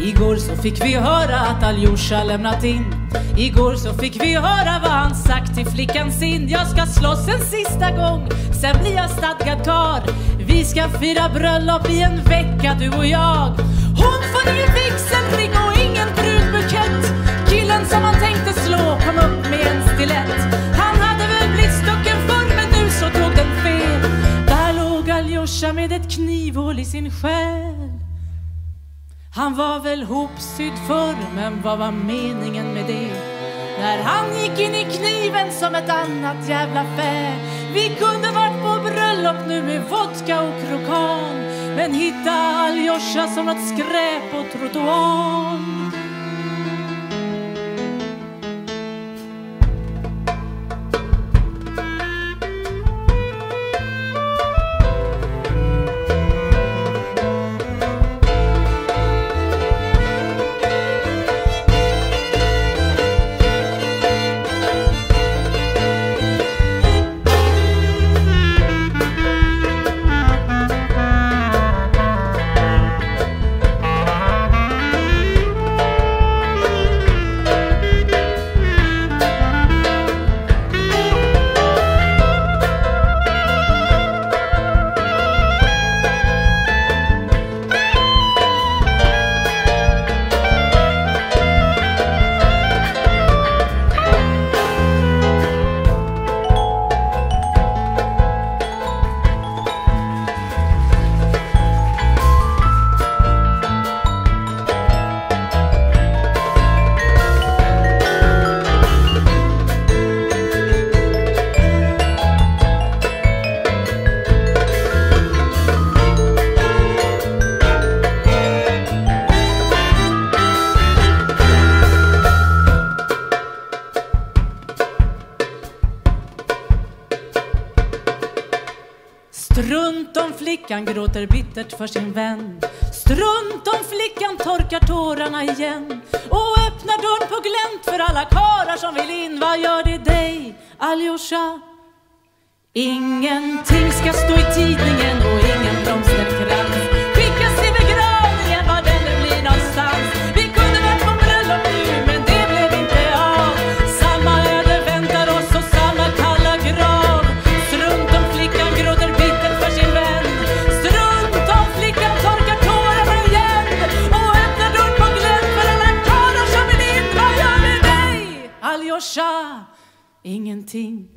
Igår så fick vi höra att Aljosha lämnat in. Igår så fick vi höra vad han sagt till flickan sin. Jag ska slåss en sista gång, sen blir jag stadgad kar. Vi ska fira bröllop i en vecka du och jag. Hon får ingen vigselring låg med ett knivhål i sin själ. Han var väl hopsydd förr, men vad var meningen med det? När han gick in i kniven som ett annat jävla fä. Vi kunde varit på bröllop nu med vodka och krokan Men hitta Aljosha som nåt skräp på trottoarn Strunt om flickan gråter bittert för sin vän. Strunt om flickan torkar tårarna igen. Och öppnar dörren på glänt för alla karar som vill in. Vad gör det dig, Aljosha? Ingenting ska stå i tidningen Aljosha? Ingenting